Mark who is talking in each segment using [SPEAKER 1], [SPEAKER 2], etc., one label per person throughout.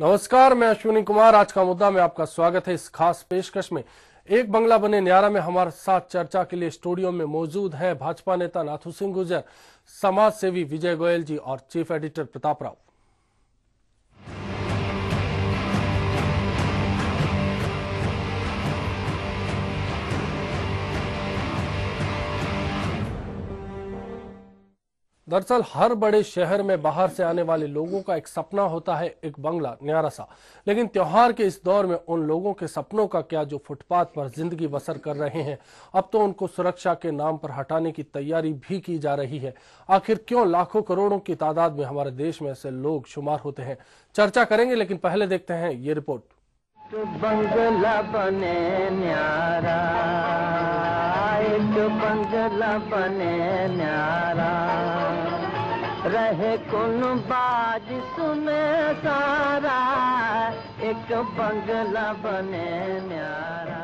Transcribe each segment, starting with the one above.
[SPEAKER 1] नमस्कार, मैं अश्विनी कुमार। आज का मुद्दा में आपका स्वागत है इस खास पेशकश में। एक बंगला बने न्यारा में हमारे साथ चर्चा के लिए स्टूडियो में मौजूद है भाजपा नेता नाथू सिंह गुजर समाज सेवी विजय गोयल जी और चीफ एडिटर प्रताप राव। दरअसल हर बड़े शहर में बाहर से आने वाले लोगों का एक सपना होता है, एक बंगला, न्यारा सा। लेकिन त्योहार के इस दौर में उन लोगों के सपनों का क्या जो फुटपाथ पर ज़िंदगी बसर कर रहे हैं, अब तो उनको सुरक्षा के नाम पर हटाने की तैयारी भी की जा रही है। आखिर क्यों लाखों करोड़ों की तादाद में हमारे देश में ऐसे लोग शुमार होते हैं? चर्चा करेंगे, लेकिन पहले देखते हैं ये रिपोर्ट।
[SPEAKER 2] तो बंगला बने बंगला बने न्यारा। रहे कुन बाज सुने सारा। एक बंगला बने न्यारा।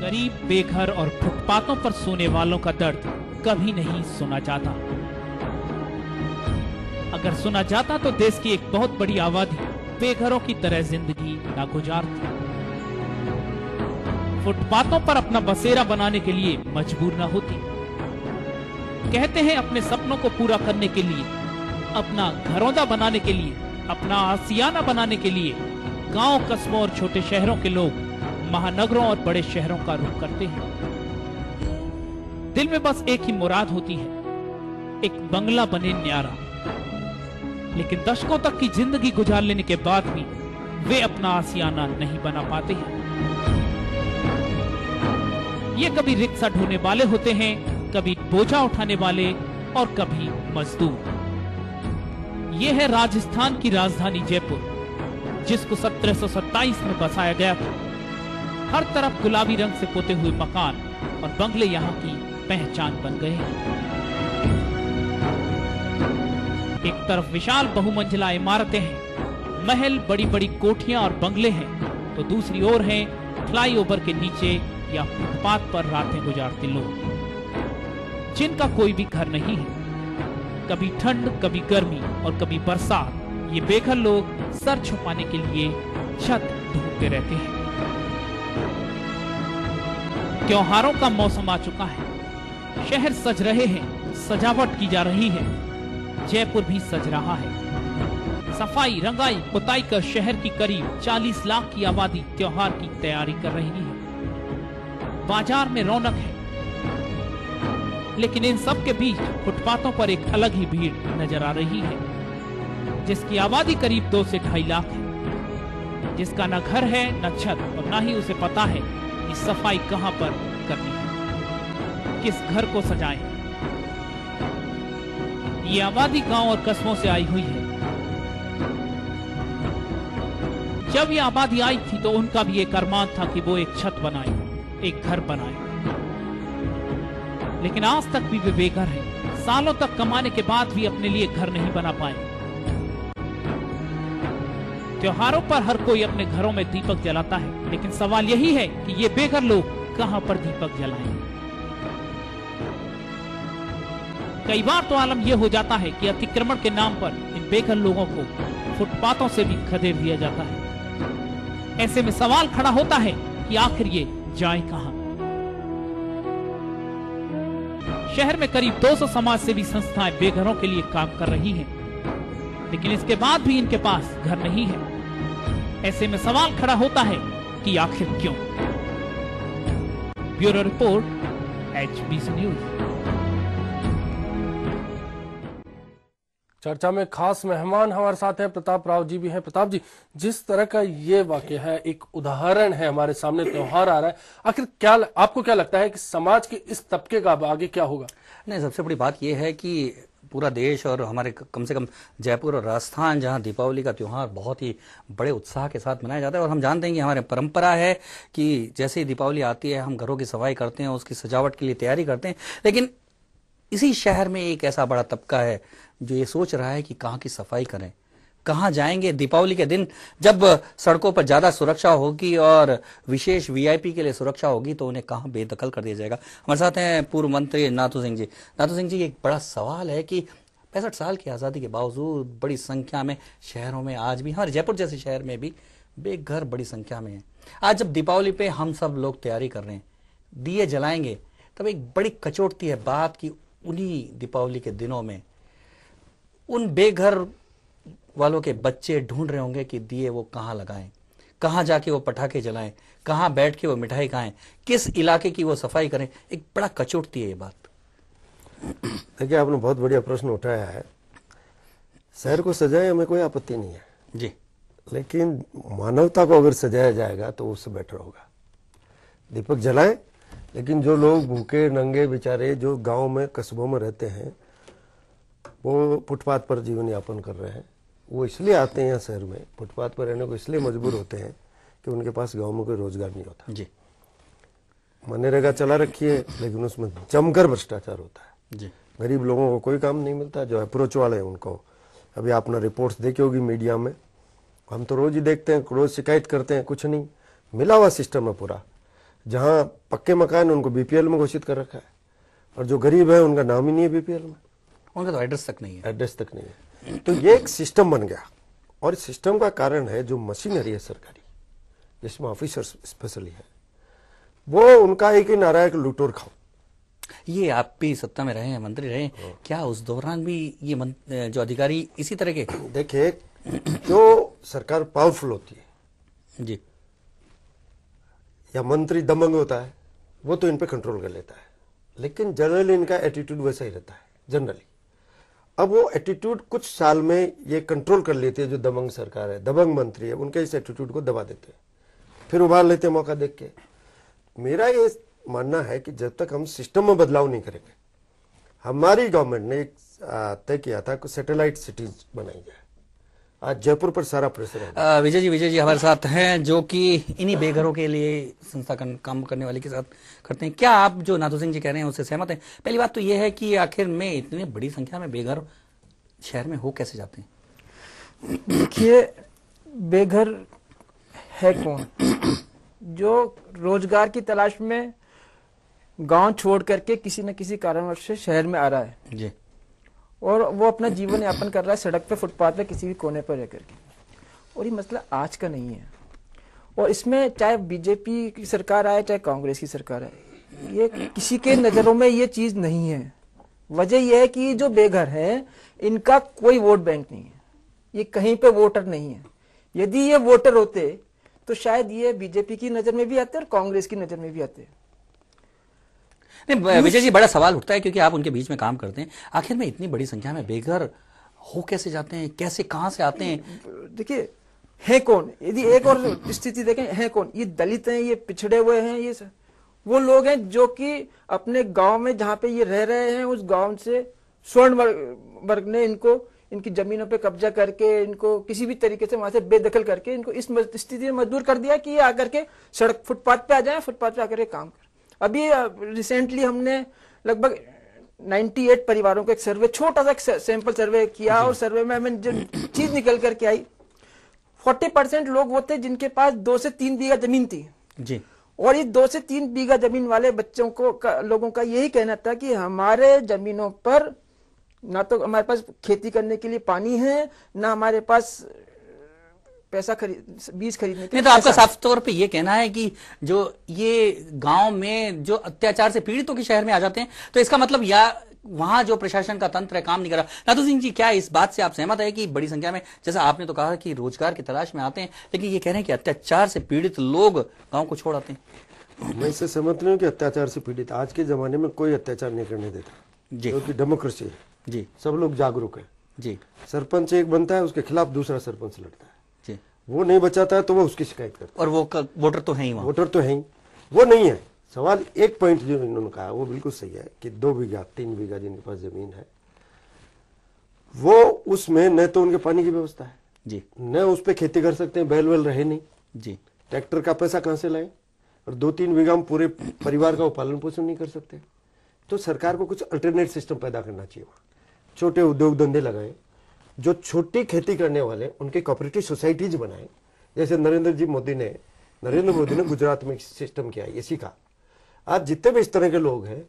[SPEAKER 3] गरीब, बेघर और फुटपाथों पर सोने वालों का दर्द कभी नहीं सुना जाता। अगर सुना जाता तो देश की एक बहुत बड़ी आबादी बेघरों की तरह ज़िंदगी नागुजार थी। फुटपाथों पर अपना बसेरा बनाने के लिए मजबूर न होती। कहते हैं अपने सपनों को पूरा करने के लिए, अपना घरौंदा बनाने के लिए, अपना आसियाना बनाने के लिए गाँव कस्बों और छोटे शहरों के लोग महानगरों और बड़े शहरों का रुख करते हैं। दिल में बस एक ही मुराद होती है, एक बंगला बने न्यारा। लेकिन दशकों तक की ज़िंदगी गुजार लेने के बाद भी वे अपना आसियाना नहीं बना पाते हैं। ये कभी रिक्शा ढोने वाले होते हैं, कभी बोझा उठाने वाले और कभी मजदूर। ये है राजस्थान की राजधानी जयपुर, जिसको 1727 में बसाया गया था। हर तरफ़ गुलाबी रंग से पोते हुए मकान और बंगले यहाँ की पहचान बन गए एक तरफ़ विशाल बहुमंजिला इमारतें हैं, महल बड़ी बड़ी कोठियाँ और बंगले हैं तो दूसरी ओर हैं फ्लाईओवर के नीचे या फुटपाथ पर रातें गुजारते लोग, जिनका कोई भी घर नहीं है। कभी ठंड, कभी गर्मी और कभी बरसात, ये बेघर लोग सर छुपाने के लिए छत ढूंढते रहते हैं। त्योहारों का मौसम आ चुका है। शहर सज रहे हैं, सजावट की जा रही है। जयपुर भी सज रहा है। सफ़ाई, रंगाई, पुताई कर शहर की करीब 40 लाख की आबादी त्योहार की तैयारी कर रही है। बाज़ार में रौनक है। लेकिन इन सब के बीच फुटपाथों पर एक अलग ही भीड़ नज़र आ रही है, जिसकी आबादी करीब दो से ढाई लाख है। जिसका न घर है, न छत, और न ही उसे पता है कि सफ़ाई कहाँ पर करनी है, किस घर को सजाएँ। ये आबादी गाँव और कस्बों से आई हुई है। जब ये आबादी आई थी तो उनका भी एक अरमान था कि वो एक छत बनाए। एक घर बनाए। लेकिन आज तक भी वे बेघर हैं। सालों तक कमाने के बाद भी अपने लिए घर नहीं बना पाए। त्योहारों पर हर कोई अपने घरों में दीपक जलाता है। लेकिन सवाल यही है कि ये बेघर लोग कहाँ पर दीपक जलाएँ? कई बार तो आलम यह हो जाता है कि अतिक्रमण के नाम पर इन बेघर लोगों को फुटपाथों से भी खदेड़ दिया जाता है। ऐसे में सवाल खड़ा होता है कि आखिर ये जाए कहाँ? शहर में करीब 200 समाज सेवी संस्थाएँ बेघरों के लिए काम कर रही हैं, लेकिन इसके बाद भी इनके पास घर नहीं है। ऐसे में सवाल खड़ा होता है कि आखिर क्यों? Bureau report HBC news.
[SPEAKER 1] चर्चा में खास मेहमान हमारे साथ हैं, प्रताप राव जी भी हैं। प्रताप जी, जिस तरह का ये वाक्य है, एक उदाहरण है हमारे सामने, त्योहार आ रहा है। आखिर क्या आपको क्या लगता है कि समाज के इस तबके का आगे क्या होगा?
[SPEAKER 4] नहीं, सबसे बड़ी बात यह है कि पूरा देश और हमारे कम से कम जयपुर और राजस्थान, जहाँ दीपावली का त्यौहार बहुत ही बड़े उत्साह के साथ मनाया जाता है, और हम जानते हैं कि हमारे परंपरा है कि जैसे ही दीपावली आती है, हम घरों की सफ़ाई करते हैं, उसकी सजावट के लिए तैयारी करते हैं। लेकिन इसी शहर में एक ऐसा बड़ा तबका है जो ये सोच रहा है कि कहाँ की सफ़ाई करें, कहाँ जाएँगे दीपावली के दिन। जब सड़कों पर ज़्यादा सुरक्षा होगी और विशेष वीआईपी के लिए सुरक्षा होगी तो उन्हें कहाँ बेदखल कर दिया जाएगा। हमारे साथ हैं पूर्व मंत्री नाथू सिंह जी। नाथू सिंह जी, एक बड़ा सवाल है कि पैंसठ साल की आज़ादी के बावजूद बड़ी संख्या में शहरों में आज भी हमारे जयपुर जैसे शहर में भी बेघर बड़ी संख्या में है। आज जब दीपावली पे हम सब लोग तैयारी कर रहे हैं, दिए जलाएँगे, तब एक बड़ी कचोटती है बात कि उन्हीं दीपावली के दिनों में उन बेघर वालों के बच्चे ढूंढ रहे होंगे कि दिए वो कहाँ लगाएँ कहाँ जाके वो पटाखे जलाएँ कहाँ बैठ के वो मिठाई खाएँ किस इलाके की वो सफ़ाई करें। एक बड़ा कचोटती है ये बात।
[SPEAKER 5] देखिए आपने बहुत बढ़िया प्रश्न उठाया है। शहर को सजाए हमें कोई आपत्ति नहीं है।
[SPEAKER 4] जी।
[SPEAKER 5] लेकिन मानवता को अगर सजाया जाएगा तो उससे बेटर होगा। दीपक जलाएँ लेकिन जो लोग भूखे नंगे बेचारे जो गाँव में कस्बों में रहते हैं वो फुटपाथ पर जीवन यापन कर रहे हैं। वो इसलिए आते हैं शहर में फुटपाथ पर रहने को इसलिए मजबूर होते हैं कि उनके पास गाँव में कोई रोज़गार नहीं होता।
[SPEAKER 4] जी।
[SPEAKER 5] मनरेगा चला रखी है लेकिन उसमें जमकर भ्रष्टाचार होता है।
[SPEAKER 4] जी।
[SPEAKER 5] गरीब लोगों को कोई काम नहीं मिलता जो अप्रोच वाले हैं उनको। अभी आपने रिपोर्ट्स देखी होगी मीडिया में। हम तो रोज ही देखते हैं रोज शिकायत करते हैं कुछ नहीं। मिला हुआ सिस्टम है पूरा। जहाँ पक्के मकान है, उनको बीपीएल में घोषित कर रखा है। और जो गरीब है उनका नाम ही नहीं है बीपीएल में।
[SPEAKER 4] उनका तो एड्रेस तक नहीं है।
[SPEAKER 5] एड्रेस तक नहीं है। तो ये एक सिस्टम बन गया। और इस सिस्टम का कारण है जो मशीनरी है सरकारी जिसमें ऑफिसर स्पेशली है। वो उनका एक ही नारा है कि लूटोर खाओ।
[SPEAKER 4] ये आप भी सत्ता में रहे हैं मंत्री रहे हैं क्या उस दौरान भी ये जो अधिकारी इसी तरह के
[SPEAKER 5] देखिए जो सरकार पावरफुल होती है
[SPEAKER 4] जी।
[SPEAKER 5] या मंत्री दमंग होता है, वो तो इन पे कंट्रोल कर लेता है। लेकिन जनरली इनका एटीट्यूड वैसा ही रहता है जनरली अब वो एटीट्यूड कुछ साल में ये कंट्रोल कर लेती है जो दबंग सरकार है दबंग मंत्री है, उनके इस एटीट्यूड को दबा देते हैं। फिर उभार लेते हैं मौका देख के। मेरा ये मानना है कि जब तक हम सिस्टम में बदलाव नहीं करेंगे, हमारी गवर्नमेंट ने एक तय किया था कि सैटेलाइट सिटीज़ बनाई जाए। आज जयपुर पर सारा प्रेशर है।
[SPEAKER 4] विजय जी विजय जी हमारे साथ हैं जो कि इन्हीं बेघरों के लिए संस्था का काम करने वाले के साथ करते हैं। क्या आप जो नाथू सिंह जी कह रहे हैं उससे सहमत हैं? पहली बात तो यह है कि आखिर में इतनी बड़ी संख्या में बेघर शहर में हो कैसे जाते हैं?
[SPEAKER 6] देखिए बेघर है कौन? जो रोज़गार की तलाश में गाँव छोड़ करके किसी न किसी कारणवश से शहर में आ रहा है।
[SPEAKER 4] जी।
[SPEAKER 6] और वो अपना जीवन यापन कर रहा है सड़क पे, फुटपाथ पे, किसी भी कोने पर रह करके और ये मसला आज का नहीं है। और इसमें चाहे बीजेपी की सरकार आए, चाहे कांग्रेस की सरकार आए, ये किसी के नज़रों में ये चीज़ नहीं है। वजह यह है कि जो बेघर है, इनका कोई वोट बैंक नहीं है। ये कहीं पे वोटर नहीं है। यदि ये वोटर होते तो शायद ये बीजेपी की नज़र में भी आते और कांग्रेस की नज़र में भी आते।
[SPEAKER 4] नहीं विजय जी बड़ा सवाल उठता है क्योंकि आप उनके बीच में काम करते हैं। आखिर में इतनी बड़ी संख्या में बेघर हो कैसे जाते हैं? कैसे कहाँ से आते हैं?
[SPEAKER 6] देखिए है कौन? यदि एक और स्थिति देखें है कौन? ये दलित हैं ये पिछड़े हुए हैं ये सब वो लोग हैं जो कि अपने गाँव में जहाँ पे ये रह रहे हैं उस गाँव से स्वर्ण वर्ग, वर्ग ने इनको इनकी जमीनों पे कब्जा करके इनको किसी भी तरीके से वहाँ से बेदखल करके इनको इस स्थिति में मजदूर कर दिया कि ये आकर के सड़क फुटपाथ पे आ जाए फुटपाथ पे आकर के काम कर। अभी रिसेंटली हमने लगभग 98 परिवारों का एक सर्वे छोटा सा एक सैंपल सर्वे किया और सर्वे में हमें जो चीज़ निकल करके आई 40 परसेंट लोग वो थे जिनके पास दो से तीन बीघा ज़मीन थी।
[SPEAKER 4] जी।
[SPEAKER 6] और ये दो से तीन बीघा ज़मीन वाले बच्चों को का, लोगों का यही कहना था कि हमारे जमीनों पर ना तो हमारे पास खेती करने के लिए पानी है ना हमारे पास पैसा खरीद बीज खरीदने के
[SPEAKER 4] नहीं
[SPEAKER 6] लिए
[SPEAKER 4] तो आपका साफ़ तौर पे ये कहना है कि जो ये गाँव में जो अत्याचार से पीड़ितों के शहर में आ जाते हैं तो इसका मतलब या वहाँ जो प्रशासन का तंत्र है काम नहीं कर रहा। नाथू सिंह जी क्या इस बात से आप सहमत है कि बड़ी संख्या में जैसा आपने तो कहा कि रोज़गार की तलाश में आते हैं लेकिन ये कह रहे हैं कि अत्याचार से पीड़ित लोग गाँव को छोड़ आते हैं?
[SPEAKER 5] मैं इससे सहमत नहीं हूँ कि अत्याचार से पीड़ित आज के जमाने में कोई अत्याचार नहीं करने देता।
[SPEAKER 4] जी।
[SPEAKER 5] क्योंकि डेमोक्रेसी है।
[SPEAKER 4] जी।
[SPEAKER 5] सब लोग जागरूक है।
[SPEAKER 4] जी।
[SPEAKER 5] सरपंच एक बनता है उसके खिलाफ दूसरा सरपंच लड़ता है। वो नहीं बचाता है तो वो उसकी शिकायत करता
[SPEAKER 4] और वो वोटर तो है ही
[SPEAKER 5] वोटर तो है ही। वो नहीं है। सवाल एक पॉइंट जो इन्होंने कहा वो बिल्कुल सही है कि दो बीघा तीन बीघा जिनके पास ज़मीन है वो उसमें न तो उनके पानी की व्यवस्था है।
[SPEAKER 4] जी।
[SPEAKER 5] न उस पर खेती कर सकते हैं बैल वैल रहे नहीं।
[SPEAKER 4] जी।
[SPEAKER 5] ट्रैक्टर का पैसा कहाँ से लाए? और दो तीन बीघा हम पूरे परिवार का पालन पोषण नहीं कर सकते। तो सरकार को कुछ अल्टरनेट सिस्टम पैदा करना चाहिए वहाँ। छोटे उद्योग धंधे लगाए। जो छोटी खेती करने वाले, उनके कॉपरेटिव सोसाइटीज बनाए। जैसे नरेंद्र जी मोदी ने, नरेंद्र मोदी ने गुजरात में सिस्टम किया इसी का आज जितने भी इस तरह के लोग हैं,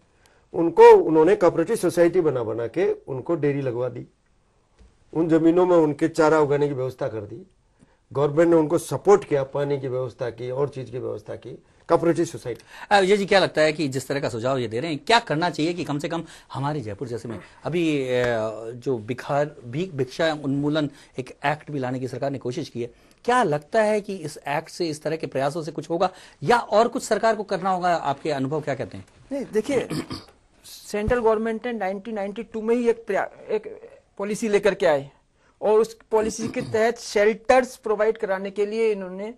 [SPEAKER 5] उनको, उन्होंने कॉपरेटिव सोसाइटी बना बना के उनको डेयरी लगवा दी। उन जमीनों में उनके चारा उगाने की व्यवस्था कर दी। गवर्नमेंट ने उनको सपोर्ट किया, पानी की व्यवस्था की, और चीज़ की व्यवस्था की। कोऑपरेटिव सोसाइटी
[SPEAKER 4] विजय जी क्या लगता है कि जिस तरह का सुझाव ये दे रहे हैं क्या करना चाहिए कि कम से कम हमारे जयपुर जैसे में अभी जो बिखार भीख भिक्षा उन्मूलन एक एक्ट भी लाने की सरकार ने कोशिश की है क्या लगता है कि इस एक्ट से इस तरह के प्रयासों से कुछ होगा या और कुछ सरकार को करना होगा आपके अनुभव क्या कहते हैं?
[SPEAKER 6] नहीं देखिए सेंट्रल गवर्नमेंट ने 1992 में ही एक एक पॉलिसी लेकर के आए और उस पॉलिसी के तहत शेल्टर्स प्रोवाइड कराने के लिए इन्होंने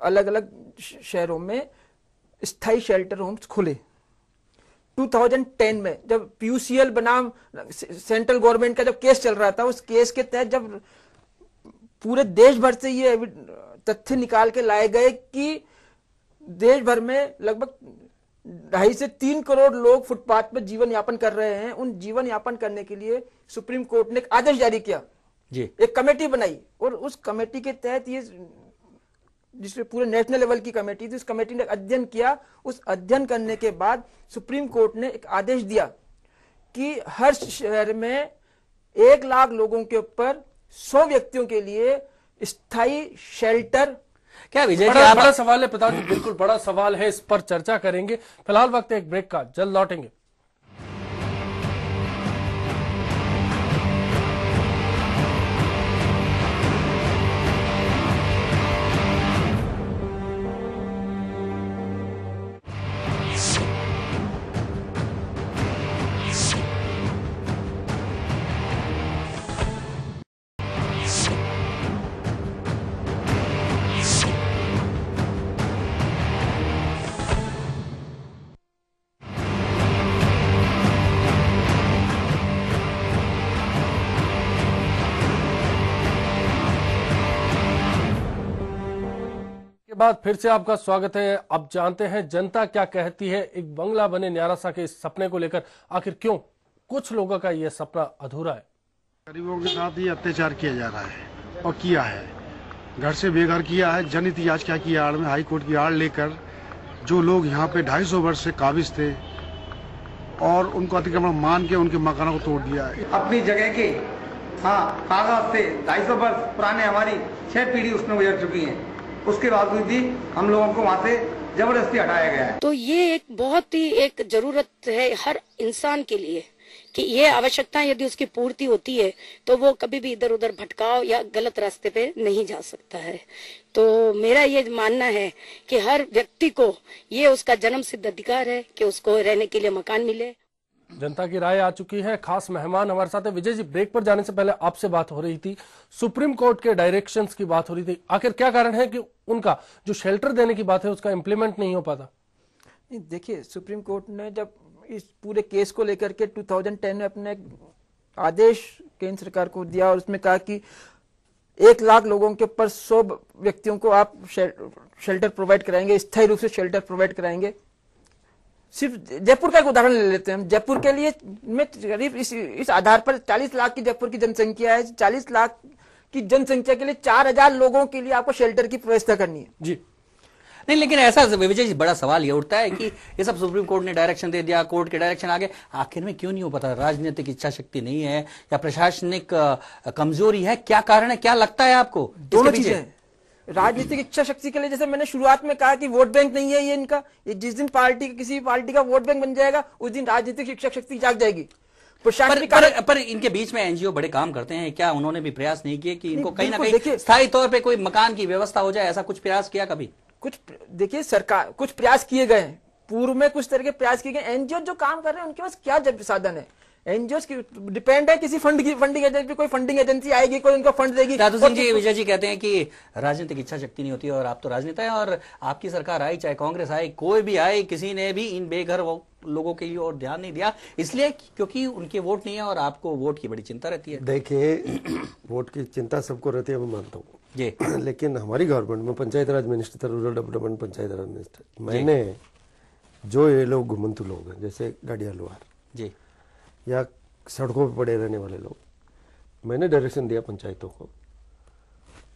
[SPEAKER 6] अलग अलग शहरों में स्थायी शेल्टर होम्स खोले। 2010 में जब पीयूसीएल बनाम सेंट्रल गवर्नमेंट का जब केस चल रहा था उस केस के तहत जब पूरे देश भर से ये तथ्य निकाल के लाए गए कि देश भर में लगभग ढाई से तीन करोड़ लोग फुटपाथ पर जीवन यापन कर रहे हैं। उन जीवन यापन करने के लिए सुप्रीम कोर्ट ने एक आदेश जारी किया।
[SPEAKER 4] जी।
[SPEAKER 6] एक कमेटी बनाई और उस कमेटी के तहत ये जिसमें पूरे नेशनल लेवल की कमेटी थी उस कमेटी ने अध्ययन किया। उस अध्ययन करने के बाद सुप्रीम कोर्ट ने एक आदेश दिया कि हर शहर में एक लाख लोगों के ऊपर सौ व्यक्तियों के लिए स्थायी शेल्टर
[SPEAKER 4] क्या विजय जी
[SPEAKER 1] बड़ा,
[SPEAKER 4] आप
[SPEAKER 1] बड़ा सवाल है प्रताप जी बिल्कुल बड़ा सवाल है इस पर चर्चा करेंगे। फ़िलहाल वक्त एक ब्रेक का जल्द लौटेंगे। बाद फिर से आपका स्वागत है। अब जानते हैं जनता क्या कहती है? एक बंगला बने न्यारासा के इस सपने को लेकर। आखिर क्यों? कुछ लोगों का यह सपना अधूरा है।
[SPEAKER 7] गरीबों के साथ ये अत्याचार किया जा रहा है और किया है। घर से बेघर किया है जन इतिहास क्या किया आड़ में हाई कोर्ट की आड़ लेकर। जो लोग यहाँ पे 250 वर्ष से काबिज थे और उनको अतिक्रमण मान के उनके मकानों को तोड़ दिया है।
[SPEAKER 8] अपनी जगह के हाँ कागज़ से ढाई सौ वर्ष पुराने हमारी छह पीढ़ी उसमें गुजर चुकी हैं। उसके बावजूद भी हम लोगों को वहाँ से ज़बरदस्ती हटाया गया है।
[SPEAKER 9] तो ये एक बहुत ही एक ज़रूरत है हर इंसान के लिए कि ये आवश्यकता यदि उसकी पूर्ति होती है तो वो कभी भी इधर उधर भटकाव या गलत रास्ते पे नहीं जा सकता है। तो मेरा ये मानना है कि हर व्यक्ति को ये उसका जन्म सिद्ध अधिकार है कि उसको रहने के लिए मकान मिले
[SPEAKER 1] जनता की राय आ चुकी है। खास मेहमान हमारे साथ है। विजय जी, ब्रेक पर जाने से पहले आपसे बात हो रही थी। सुप्रीम कोर्ट के डायरेक्शंस की बात हो रही थी। आखिर क्या कारण है कि उनका जो शेल्टर देने की बात है, उसका इम्प्लीमेंट नहीं हो पाता?
[SPEAKER 6] देखिए, सुप्रीम कोर्ट ने जब इस पूरे केस को लेकर के 2010 में अपने आदेश केंद्र सरकार को दिया और उसमें कहा कि एक लाख लोगों के ऊपर सौ व्यक्तियों को आप शेल्टर प्रोवाइड कराएँगे, स्थायी रूप से शेल्टर प्रोवाइड कराएँगे। सिर्फ़ जयपुर का एक उदाहरण ले लेते हैं हम। जयपुर के लिए में करीब इस इस आधार पर 40 लाख की जयपुर की जनसंख्या है। 40 लाख की जनसंख्या के लिए 4000 लोगों के लिए आपको शेल्टर की व्यवस्था करनी है।
[SPEAKER 1] जी।
[SPEAKER 4] नहीं लेकिन ऐसा विजय जी बड़ा सवाल ये उठता है कि ये सब सुप्रीम कोर्ट ने डायरेक्शन दे दिया कोर्ट के डायरेक्शन आगे। आखिर में क्यों नहीं हो पाता? राजनीतिक इच्छा शक्ति नहीं है या प्रशासनिक कमज़ोरी है? क्या कारण है? क्या लगता है आपको?
[SPEAKER 6] दोनों चीज़ें। राजनीतिक इच्छा शक्ति के लिए जैसे मैंने शुरुआत में कहा कि वोट बैंक नहीं है ये इनका ये जिस दिन पार्टी किसी भी पार्टी का वोट बैंक बन जाएगा उस दिन राजनीतिक इच्छा शक्ति जाग जाएगी।
[SPEAKER 4] पर, पर, पर इनके बीच में एनजीओ बड़े काम करते हैं क्या उन्होंने भी प्रयास नहीं किए कि इनको कहीं ना कहीं
[SPEAKER 6] देखिए-
[SPEAKER 4] स्थायी तौर पे कोई मकान की व्यवस्था हो जाए ऐसा कुछ प्रयास किया कभी?
[SPEAKER 6] कुछ देखिए सरकार कुछ प्रयास किए गए हैं। पूर्व में कुछ तरह के प्रयास किए गए एनजीओ जो काम कर रहे हैं उनके पास क्या साधन है? एनजीओ की डिपेंड है किसी फंड की फंडिंग एजेंसी कोई फंडिंग एजेंसी आएगी कोई उनको फंड देगी।
[SPEAKER 4] सिंह जी विजय जी कहते हैं कि राजनीतिक इच्छा शक्ति नहीं होती और आप तो राजनेता है और आपकी सरकार आई चाहे कांग्रेस आई कोई भी आए किसी ने भी इन बेघर वो लोगों के लिए और ध्यान नहीं दिया। इसलिए क्योंकि उनके वोट नहीं है और आपको वोट की बड़ी चिंता रहती है।
[SPEAKER 5] देखिए वोट की चिंता सबको रहती है मैं मानता हूँ।
[SPEAKER 4] जी।
[SPEAKER 5] लेकिन हमारी गवर्नमेंट में पंचायत राज मिनिस्टर था rural development panchayat raj minister मैंने जो ये लोग घुमंतु लोग हैं जैसे गाड़िया लोहार
[SPEAKER 4] जी।
[SPEAKER 5] या सड़कों पर पड़े रहने वाले लोग। मैंने डायरेक्शन दिया पंचायतों को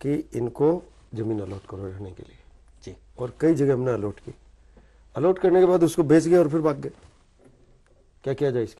[SPEAKER 5] कि इनको ज़मीन अलॉट करो रहने के लिए।
[SPEAKER 4] जी।
[SPEAKER 5] और कई जगह हमने अलॉट की। अलॉट करने के बाद उसको बेच गए और फिर भाग गए। क्या किया जाए इसके?